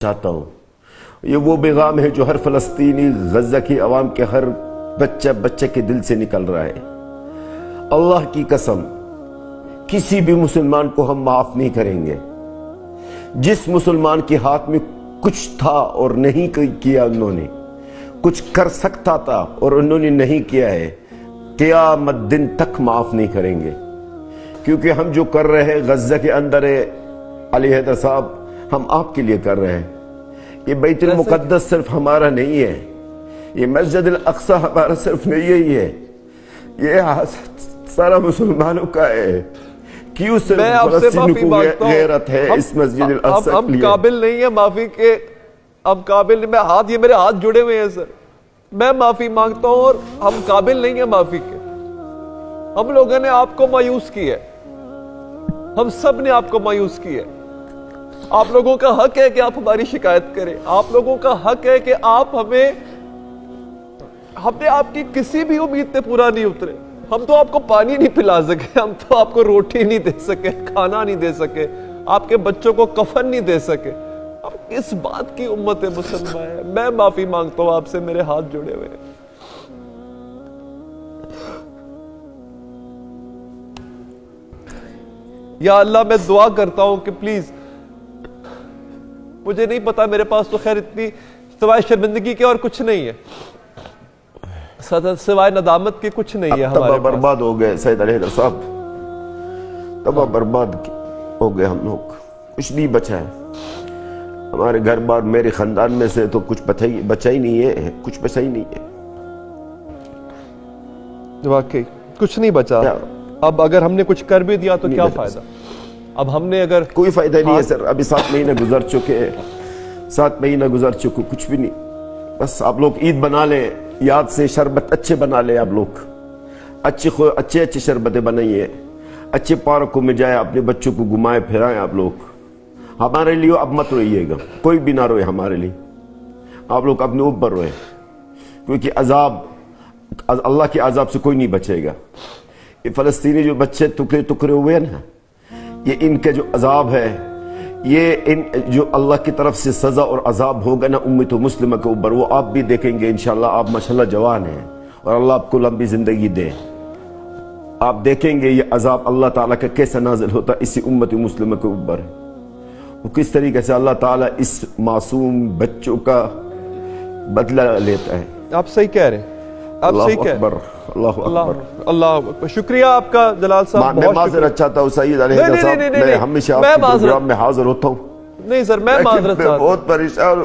चाहता हूँ। ये वो बेगाम है जो हर फलस्तीनी गजा की आवाम के हर बच्चा बच्चे के दिल से निकल रहा है। अल्लाह की कसम, किसी भी मुसलमान को हम माफ़ नहीं करेंगे। जिस मुसलमान के हाथ में कुछ था और नहीं किया उन्होंने, कुछ कर सकता था और उन्होंने नहीं किया है, क्यामत दिन तक माफ़ नहीं करेंगे। क्योंकि हम जो कर रहे हैं गजा के अंदर है, अली हैदर साहब हम आपके लिए कर रहे हैं। ये बैतुल मुकद्दस सिर्फ़ हमारा नहीं है। ये मस्जिद अक्सा हमारा सिर्फ़ नहीं यही है। ये सारा मुसलमानों का है। क्यों सिर्फ़ फलस्तीन को गैरत है इस मस्जिद हम, हम काबिल नहीं है माफ़ी के। अब काबिल मैं हाथ ये मेरे हाथ जुड़े हुए हैं सर। मैं माफ़ी माँगता हूँ और हम काबिल नहीं है माफ़ी के। हम लोगों ने आपको मायूस किया हम सबने आपको मायूस किया आप लोगों का हक है कि आप हमारी शिकायत करें। आप लोगों का हक है कि आप हमें हमने आपकी किसी भी उम्मीद पे पूरा नहीं उतरे। हम तो आपको पानी नहीं पिला सके, हम तो आपको रोटी नहीं दे सके, खाना नहीं दे सके, आपके बच्चों को कफन नहीं दे सके। अब किस बात की उम्मत है, मुसलमान है? मैं माफ़ी माँगता हूँ आपसे, मेरे हाथ जुड़े हुए या अल्लाह, मैं दुआ करता हूँ कि प्लीज़ मुझे नहीं पता मेरे पास तो खैर इतनी सिवाय शर्मिंदगी के और कुछ नहीं है। सिवाय नदामत के कुछ नहीं है हमारे बर्बाद हो गए सैद अली साहब। तबाह बर्बाद हो गए हम लोग। कुछ नहीं बचा है। हमारे घर बार मेरे खानदान में से तो कुछ बचा ही बचा ही नहीं है। कुछ बचा ही नहीं है। वाकई कुछ नहीं बचा। अब अगर हमने कुछ कर भी दिया तो क्या फ़ायदा? अब हमने अगर कोई फ़ायदा नहीं है सर। अभी सात महीने गुजर चुके हैं। सात महीने गुजर चुके कुछ भी नहीं। बस आप लोग ईद बना लें याद से शरबत अच्छे बना लें आप लोग। अच्छे अच्छे अच्छे शरबतें बनाइए अच्छे पार्कों में जाए अपने बच्चों को घुमाए फिराएँ आप लोग। हमारे लिए अब मत रोइएगा। कोई भी ना रोए हमारे लिए। आप लोग अपने ऊपर रोए। क्योंकि अजाब अल्लाह के अजाब से कोई नहीं बचेगा। ये फलस्तीनी जो बच्चे टुकड़े टुकड़े हुए ना ये इनके जो अजाब है, ये इन, जो अल्लाह की तरफ़ से सजा और अजाब होगा ना उम्मीद मुस्लिम के ऊपर, वो आप भी देखेंगे इनशाला आप माशाल्लाह जवान हैं और अल्लाह आपको लंबी ज़िंदगी दे। आप देखेंगे ये अजाब अल्लाह ताला का कैसा नाजिल होता इसी उम्मत मुस्लिम के ऊपर। वो किस तरीके से अल्लाह ताला इस मासूम बच्चों का बदला लेता है। आप सही कह रहे हैं। अल्लाह अल्लाह शुक्रिया आपका जलाल साहब मैं चाहता हूँ सईद अली साहब। मैं हमेशा आपके प्रोग्राम में हाजिर होता हूँ। नहीं सर मैं माजरत मैं बहुत परेशान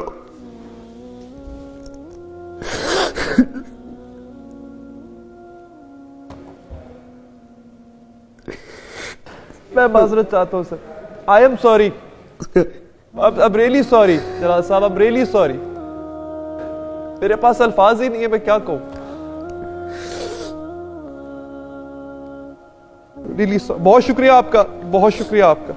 मैं माजरत चाहता हूँ सर। आई एम सॉरी अब अब रियली सॉरी जलाल साहब अब रियली सॉरी मेरे पास अल्फाज ही नहीं है मैं क्या कहूँ? रिलीज़ बहुत शुक्रिया आपका बहुत शुक्रिया आपका।